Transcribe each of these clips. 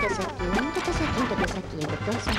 Cosa quinto, cosa.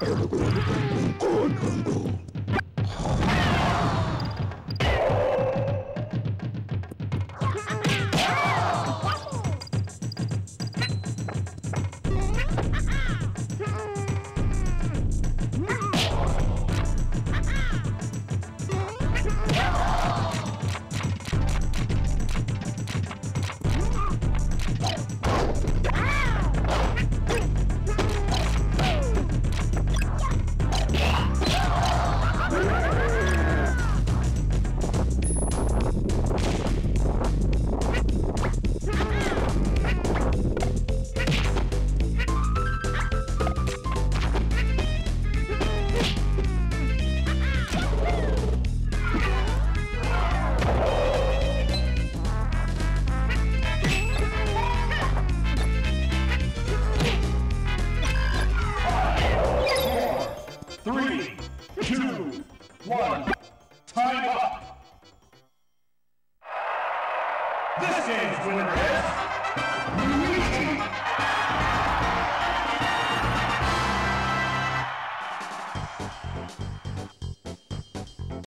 Oh, my God.